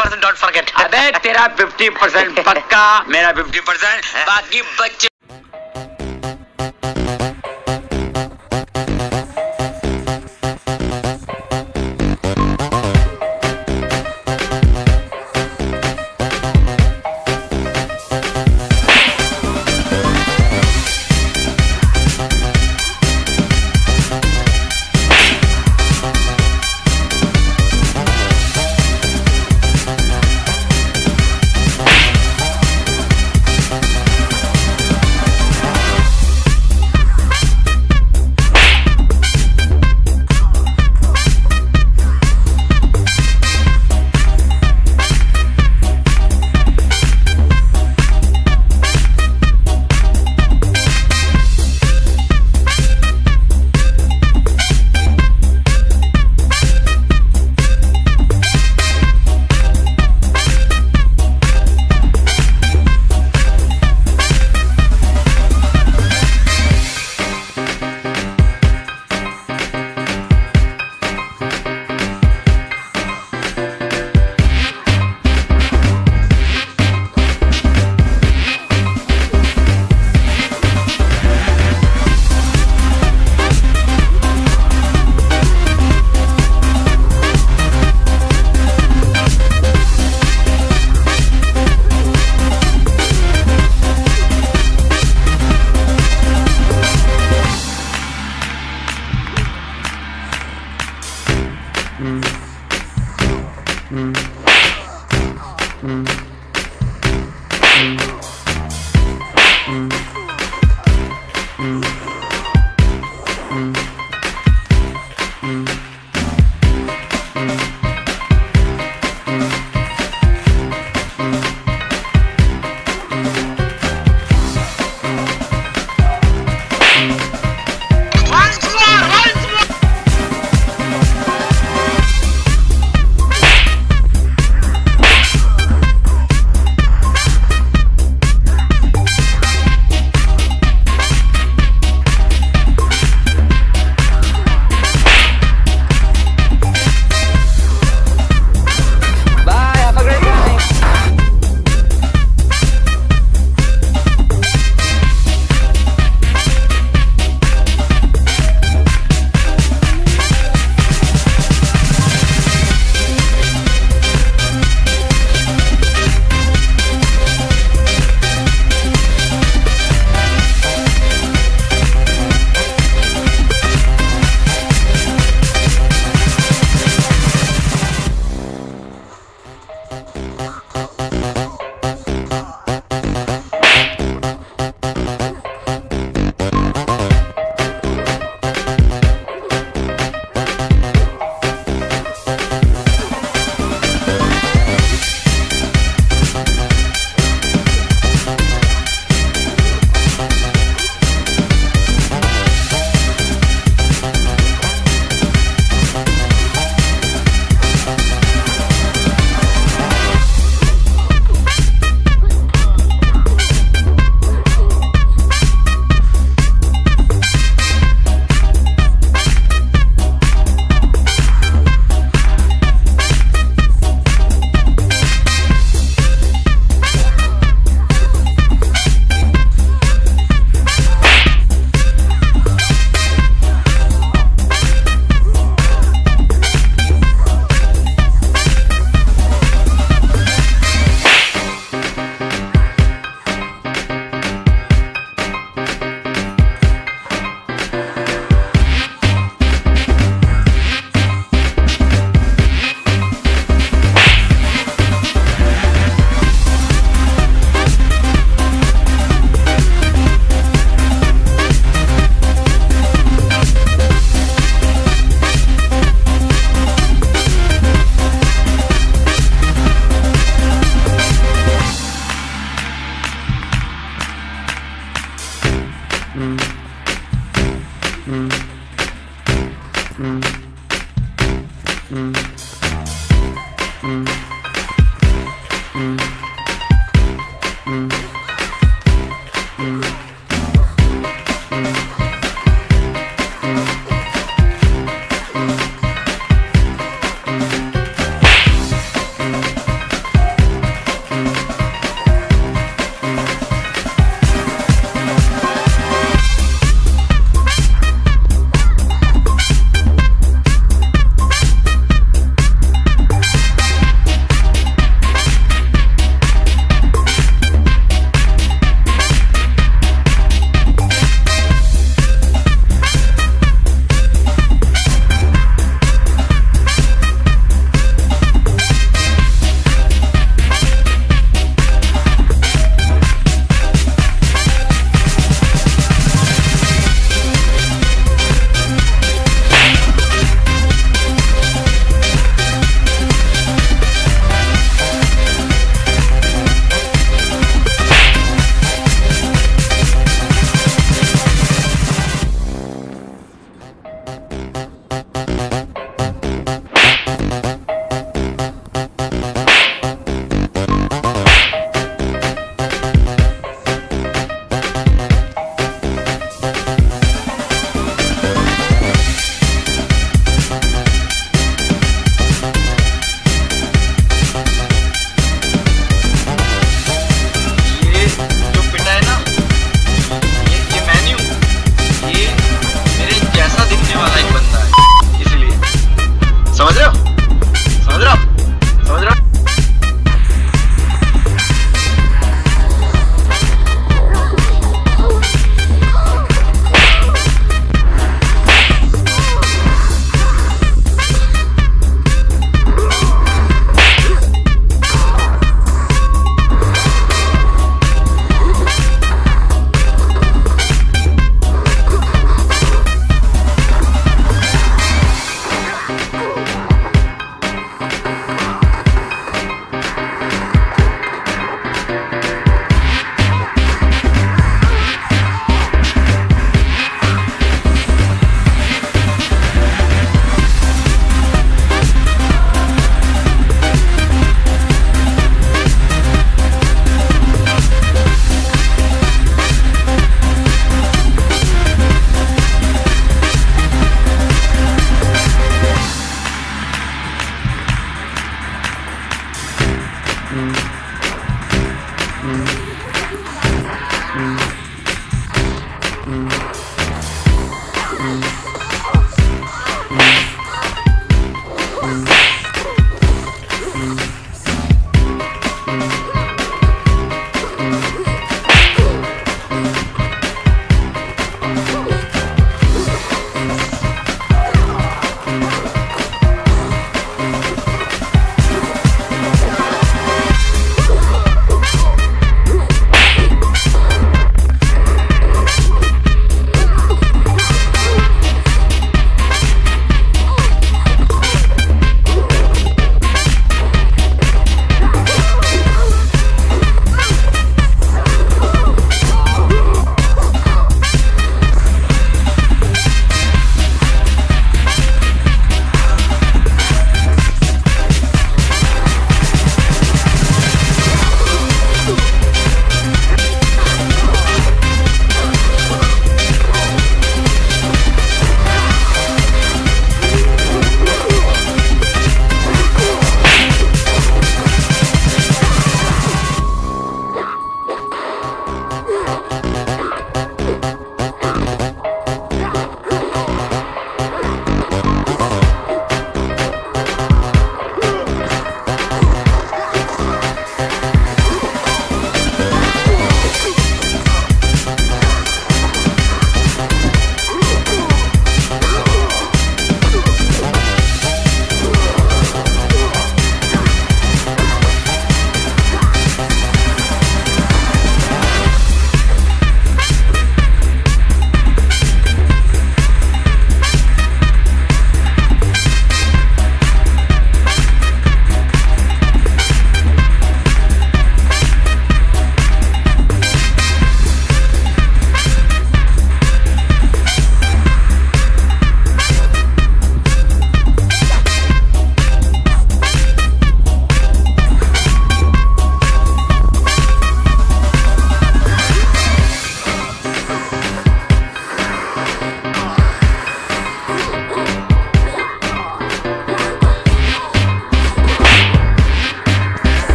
Percent don't forget अबे तेरा fifty percent पक्का। मेरा फिफ्टी परसेंट बाकी बच्चे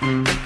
Mm-hmm.